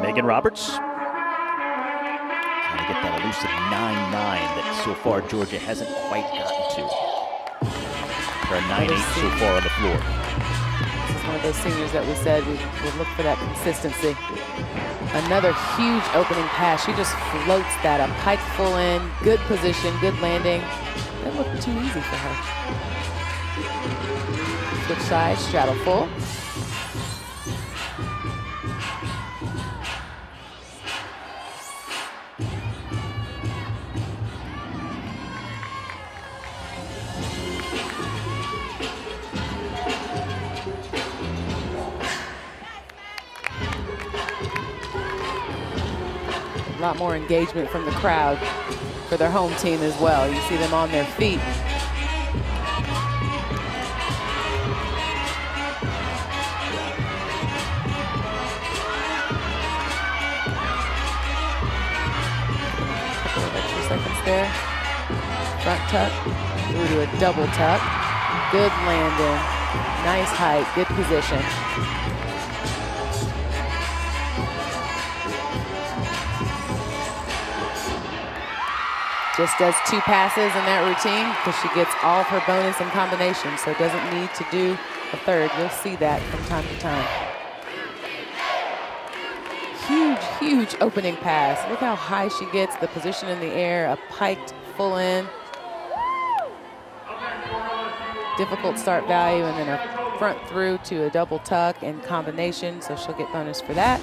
Megan Roberts. Trying to get that elusive 9-9 that so far Georgia hasn't quite gotten to. For a 9-8 so far on the floor. This is one of those seniors that we said we would look for that consistency. Another huge opening pass. She just floats that, a pike full in, good position, good landing. That looked too easy for her. Switch side, straddle full. A lot more engagement from the crowd for their home team as well. You see them on their feet. Extra seconds there. Front tuck, through to a double tuck. Good landing, nice height, good position. Just does two passes in that routine because she gets all of her bonus and combinations, so doesn't need to do a third. You'll see that from time to time. Huge, huge opening pass. Look how high she gets, the position in the air, a piked full in. Difficult start value, and then a front through to a double tuck and combination, so she'll get bonus for that.